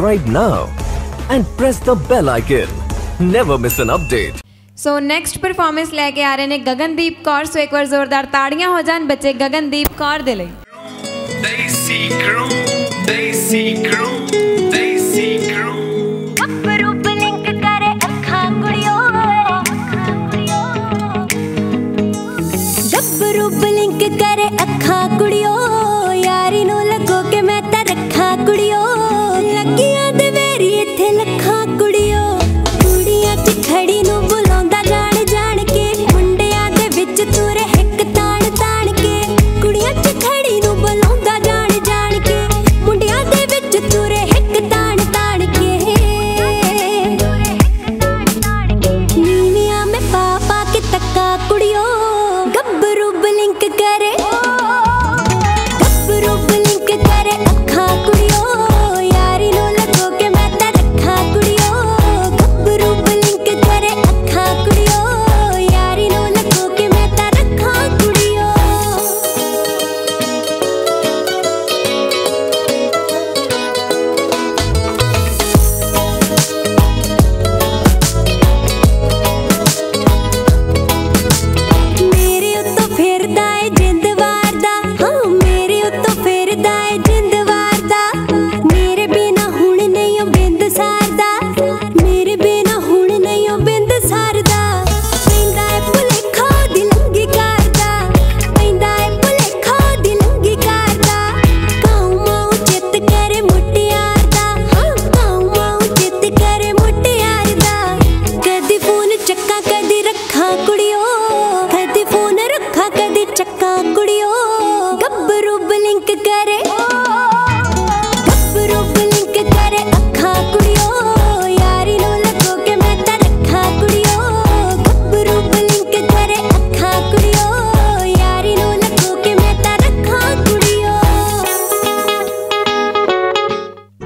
subscribe now and press the bell icon. Never miss an update. So next performance लेके आ रहे ने गगनदीप कौर सो एक बार जोरदार ताड़ियाँ हो जान बच्चे गगनदीप कौर दे देसी क्रू देसी क्रू देसी क्रू करे अखा कुड़ियों लखा कुड़ी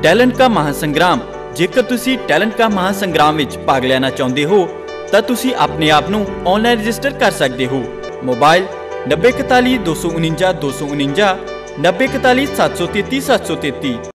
ਟੈਲੈਂਟ ਦਾ ਮਹਾਸੰਗਰਾਮ। ਜੇਕਰ ਤੁਸੀਂ ਟੈਲੈਂਟ ਦਾ ਮਹਾਸੰਗਰਾਮ ਵਿੱਚ ਭਾਗ ਲੈਣਾ ਚਾਹੁੰਦੇ ਹੋ, ਤਾਂ ਤੁਸੀਂ ਆਪਣੇ ਆਪ ਨੂੰ ਆਨਲਾਈਨ ਰਜਿਸਟਰ ਕਰ ਸਕਦੇ ਹੋ। ਮੋਬਾਈਲ 90414249 249 904143733733